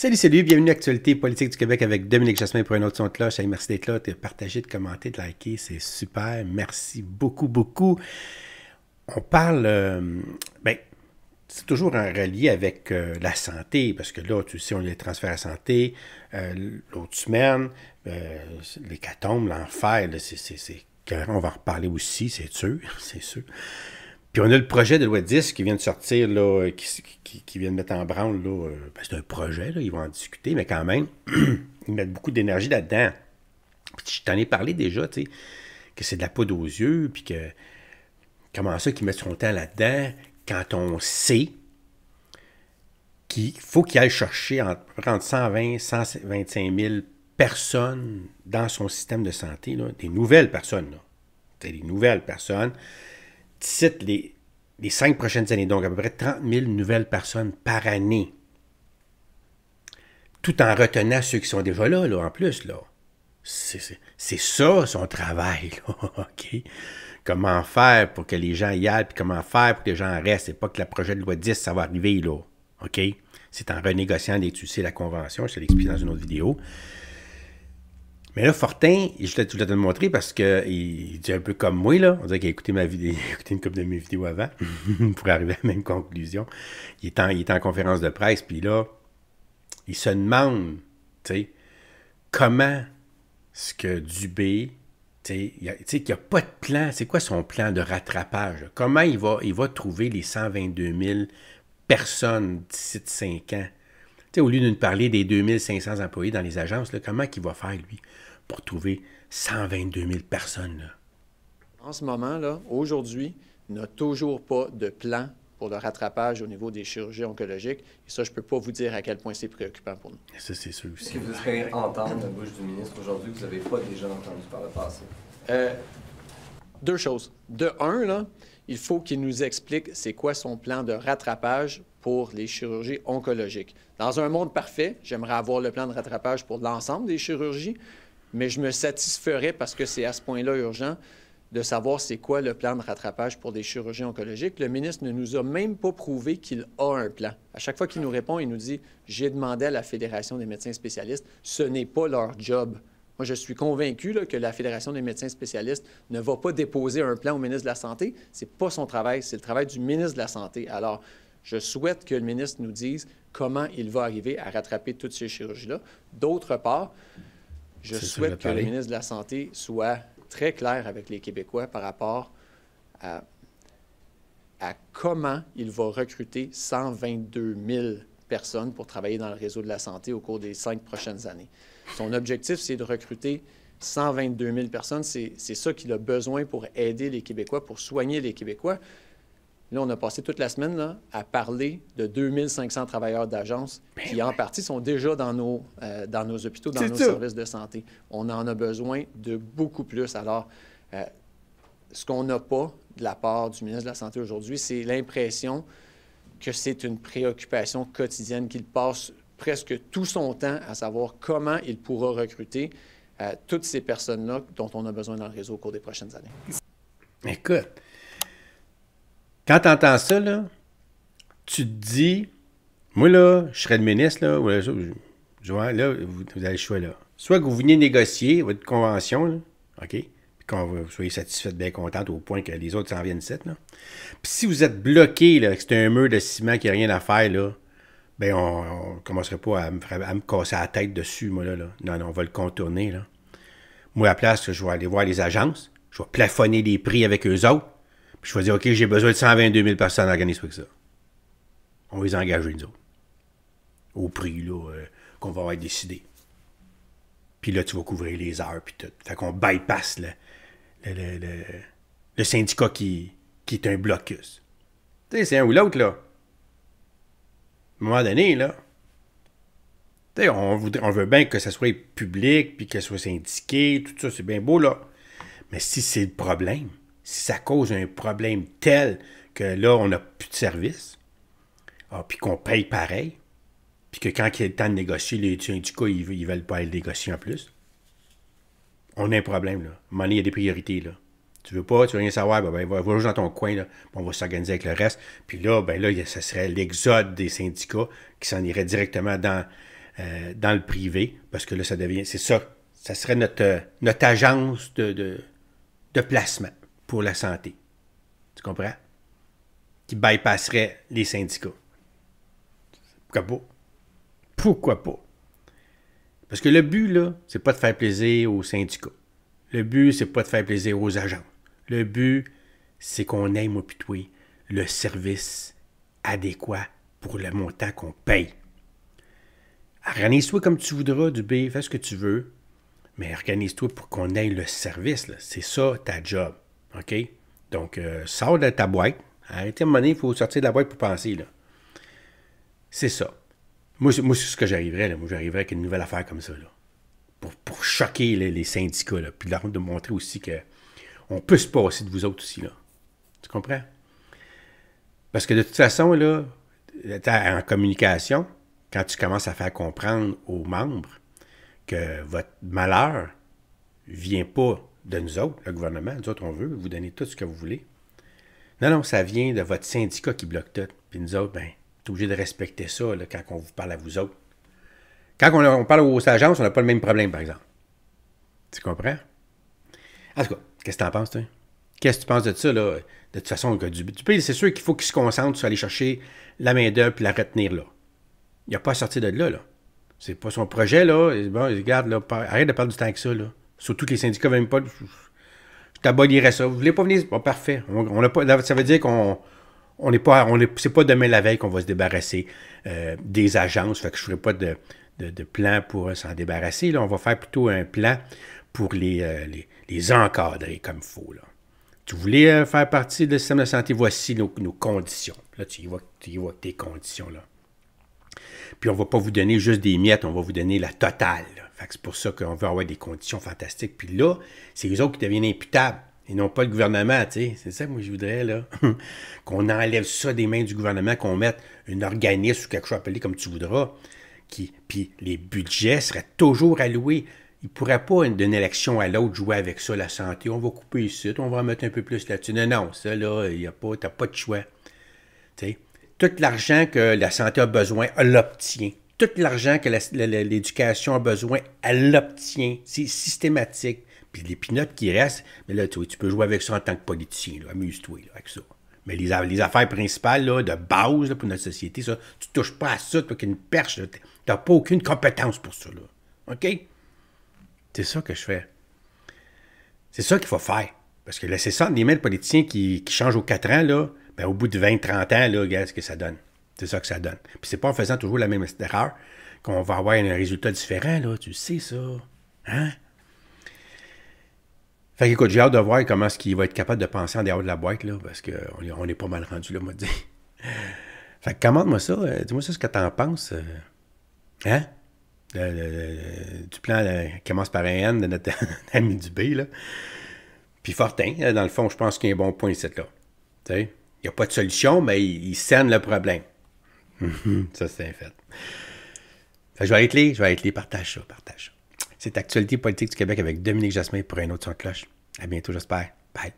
Salut, salut, bienvenue à Actualité politique du Québec avec Dominique Jasmin pour un autre son de cloche. merci d'être là, de partager, de commenter, de liker, c'est super. Merci beaucoup, beaucoup. On parle, euh, ben, c'est toujours en relié avec euh, la santé, parce que là, tu sais, on les transferts à santé. Euh, l'autre semaine, l'hécatombe, l'enfer, c'est, on va en reparler aussi, c'est sûr, c'est sûr. Puis on a le projet de loi 10 qui vient de sortir, là, qui, vient de mettre en branle. Là, ben, c'est un projet, là, ils vont en discuter, mais quand même, ils mettent beaucoup d'énergie là-dedans. je t'en ai parlé déjà, tu sais, que c'est de la poudre aux yeux, puis que comment ça qu'ils mettent son temps là-dedans quand on sait qu'il faut qu'il aille chercher entre, 120 et 125 000 personnes dans son système de santé, là, des nouvelles personnes. Là. Des nouvelles personnes cite les, les cinq prochaines années, donc à peu près 30 000 nouvelles personnes par année, tout en retenant ceux qui sont déjà là, en plus. là. C'est ça son travail, là, OK? Comment faire pour que les gens y aillent, puis comment faire pour que les gens restent? C'est pas que le projet de loi 10, ça va arriver, là. C'est en renégociant les, tu sais, la convention, je te l'explique dans une autre vidéo. Mais là, Fortin, je voulais, te le montrer parce qu'il dit un peu comme moi, là. On dirait qu'il a écouté, ma vidéo, écouté une couple de mes vidéos avant pour arriver à la même conclusion. Il est en, il est en conférence de presse, puis là, il se demande, tu sais, comment ce que Dubé, tu sais, il n'y a, pas de plan. C'est quoi son plan de rattrapage? Comment il va, il va trouver les 122 000 personnes d'ici 5 ans? sais, au lieu de nous parler des 2500 employés dans les agences, là, comment il va faire, lui? Pour trouver 122 000 personnes. Là. En ce moment, là, aujourd'hui, il n'a toujours pas de plan pour le rattrapage au niveau des chirurgies oncologiques. Et ça, je ne peux pas vous dire à quel point c'est préoccupant pour nous. Ça, c'est sûr aussi. Est-ce que vous espérez entendre la bouche du ministre aujourd'hui? Que vous n'avez pas déjà entendu par le passé? Euh, deux choses. De un, là, il faut qu'il nous explique c'est quoi son plan de rattrapage pour les chirurgies oncologiques. Dans un monde parfait, j'aimerais avoir le plan de rattrapage pour l'ensemble des chirurgies, mais je me satisferais, parce que c'est à ce point-là urgent, de savoir c'est quoi le plan de rattrapage pour des chirurgiens oncologiques. Le ministre ne nous a même pas prouvé qu'il a un plan. À chaque fois qu'il nous répond, il nous dit J'ai demandé à la Fédération des médecins spécialistes. Ce n'est pas leur job. Moi, je suis convaincu que la Fédération des médecins spécialistes ne va pas déposer un plan au ministre de la Santé. Ce n'est pas son travail, c'est le travail du ministre de la Santé. Alors, je souhaite que le ministre nous dise comment il va arriver à rattraper toutes ces chirurgies-là. D'autre part, je souhaite que le ministre de la Santé soit très clair avec les Québécois par rapport à, comment il va recruter 122 000 personnes pour travailler dans le réseau de la santé au cours des cinq prochaines années. Son objectif, c'est de recruter 122 000 personnes. C'est ça qu'il a besoin pour aider les Québécois, pour soigner les Québécois. Là, on a passé toute la semaine là, à parler de 2500 travailleurs d'agence ben qui, en partie, sont déjà dans nos, euh, dans nos hôpitaux, dans nos services de santé. On en a besoin de beaucoup plus. Alors, euh, ce qu'on n'a pas de la part du ministre de la Santé aujourd'hui, c'est l'impression que c'est une préoccupation quotidienne, qu'il passe presque tout son temps à savoir comment il pourra recruter euh, toutes ces personnes-là dont on a besoin dans le réseau au cours des prochaines années. Écoute, quand tu entends ça, là, tu te dis, moi, là, je serais le ministre, là, là, vous, avez le choix, là. Soit que vous veniez négocier votre convention, là, OK? Puis qu'on vous soyez satisfait, bien contente au point que les autres s'en viennent ici, là. Puis si vous êtes bloqué, là, que c'est un mur de ciment qui n'a rien à faire, là, ben on ne commencerait pas à me, à me, casser la tête dessus, moi, là, là. Non, non, on va le contourner, là. Moi, à la place, je vais aller voir les agences, je vais plafonner les prix avec eux autres, je vais dire, OK, j'ai besoin de 122 000 personnes organisées pour ça. On va les engager, nous autres. Au prix là, euh, qu'on va avoir décidé. Puis là, tu vas couvrir les heures, puis tout. Fait qu'on bypass le, le, syndicat qui, est un blocus. Tu sais, c'est un ou l'autre, là. À un moment donné, là, tu on, on veut bien que ça soit public, puis que ça soit syndiqué, tout ça, c'est bien beau, là. Mais si c'est le problème, si ça cause un problème tel que là, on n'a plus de service, ah, puis qu'on paye pareil, puis que quand il est le temps de négocier, les syndicats, ils ne veulent pas aller négocier en plus, on a un problème. Là. À un moment donné, il y a des priorités. Là. Tu veux pas, tu veux rien savoir, ben, ben va, va dans ton coin, là, on va s'organiser avec le reste. Puis là, ben là, ça serait l'exode des syndicats qui s'en irait directement dans, euh, dans le privé, parce que là, ça devient, c'est ça, ça serait notre, notre agence de, de placement pour la santé. Tu comprends? Qui bypasserait les syndicats. Pourquoi pas? Pourquoi pas? Parce que le but, là, c'est pas de faire plaisir aux syndicats. Le but, c'est pas de faire plaisir aux agents. Le but, c'est qu'on aime au le service adéquat pour le montant qu'on paye. Organise-toi comme tu voudras, du B, fais ce que tu veux, mais organise-toi pour qu'on ait le service. C'est ça ta job. OK? Donc, euh, sors de ta boîte. Arrêtez à un moment il faut sortir de la boîte pour penser. Là. C'est ça. Moi, c'est ce que j'arriverais. Moi, j'arriverais avec une nouvelle affaire comme ça. Là. Pour, choquer les syndicats. Là. Puis de montrer aussi qu'on peut se passer de vous autres aussi. Là. Tu comprends? Parce que de toute façon, là, en communication, quand tu commences à faire comprendre aux membres que votre malheur vient pas de nous autres, le gouvernement, nous autres, on veut vous donner tout ce que vous voulez. Non, non, ça vient de votre syndicat qui bloque tout. Puis nous autres, ben, tu es obligé de respecter ça quand on vous parle à vous autres. Quand on, parle aux agences, on n'a pas le même problème, par exemple. Tu comprends? En tout cas, qu'est-ce que tu en penses, toi? Qu'est-ce que tu penses de ça, là? De toute façon, du, du c'est sûr qu'il faut qu'il se concentre sur aller chercher la main-d'œuvre et la retenir là. Il n'a pas à sortir de là, là. C'est pas son projet, là. Bon, regarde, là, arrête de perdre du temps avec ça, là. Surtout que les syndicats ne même pas. Je t'abolirais ça. Vous voulez pas venir? Bon, parfait. On, a pas, ça veut dire qu'on on n'est pas. On c'est pas demain la veille qu'on va se débarrasser euh, des agences. Fait que je ne ferai pas de, de, plan pour s'en débarrasser. Là. On va faire plutôt un plan pour les, euh, les, encadrer comme il faut. Là. Tu voulais euh, faire partie du système de santé, voici nos, conditions. Là, tu y vois, tu vois tes conditions. là. Puis on ne va pas vous donner juste des miettes, on va vous donner la totale. C'est pour ça qu'on veut avoir des conditions fantastiques. Puis là, c'est les autres qui deviennent imputables et non pas le gouvernement, C'est ça que moi je voudrais, là. qu'on enlève ça des mains du gouvernement, qu'on mette un organisme ou quelque chose appelé comme tu voudras. Qui, puis les budgets seraient toujours alloués. Il ne pourrait pas, d'une élection à l'autre, jouer avec ça, la santé. On va couper ici, on va en mettre un peu plus là-dessus. Non, non, ça, là, il a pas, pas de choix. sais tout l'argent que la santé a besoin, elle l'obtient. Tout l'argent que l'éducation a besoin, elle l'obtient. C'est systématique. Puis les pinottes qui restent, mais là, tu, peux jouer avec ça en tant que politicien. Amuse-toi avec ça. Mais les, affaires principales là, de base pour notre société, ça, tu touches pas à ça, toi qui une perche. Tu n'as pas aucune compétence pour ça. Là. OK? C'est ça que je fais. C'est ça qu'il faut faire. Parce que c'est ça, les mails politiciens qui, qui changent aux quatre ans, là, ben, au bout de 20-30 ans, là, regarde ce que ça donne. C'est ça que ça donne. Puis c'est pas en faisant toujours la même erreur qu'on va avoir un résultat différent, là. Tu sais ça. Hein? Fait écoute, j'ai hâte de voir comment est-ce qu'il va être capable de penser en dehors de la boîte, là, parce qu'on on est pas mal rendu, là, moi, dit. Fait que commande-moi ça. Euh, dis-moi ça ce que t'en penses. Euh. hein? du plan qui commence par un N de notre ami du B, là. Puis Fortin, euh, dans le fond, je pense qu'il y a un bon point ici, là. Tu sais? Il n'y a pas de solution, mais il, scène le problème. Ça, c'est un fait. je vais être là, je vais être là. Partage ça, partage ça. C'est Actualité politique du Québec avec Dominique Jasmin pour un autre son cloche. À bientôt, j'espère. Bye.